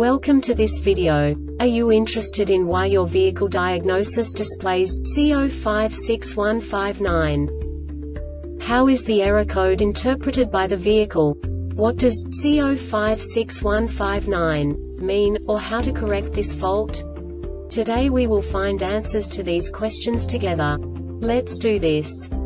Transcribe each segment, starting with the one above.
Welcome to this video. Are you interested in why your vehicle diagnosis displays C056159? How is the error code interpreted by the vehicle? What does C056159 mean, or how to correct this fault? Today we will find answers to these questions together. Let's do this.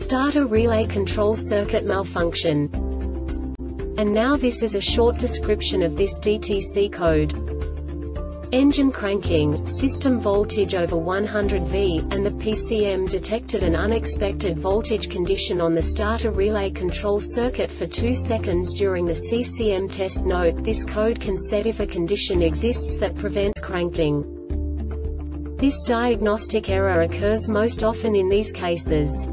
Starter relay control circuit malfunction. And now this is a short description of this DTC code. Engine cranking, system voltage over 100V, and the PCM detected an unexpected voltage condition on the starter relay control circuit for 2 seconds during the CCM test. Note, this code can set if a condition exists that prevents cranking. This diagnostic error occurs most often in these cases.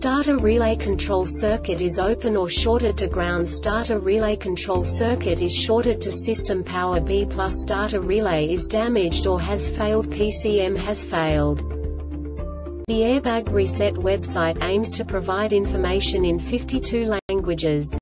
Starter relay control circuit is open or shorted to ground Starter relay control circuit is shorted to system power B plus starter relay is damaged or has failed PCM has failed. The Airbag Reset website aims to provide information in 52 languages.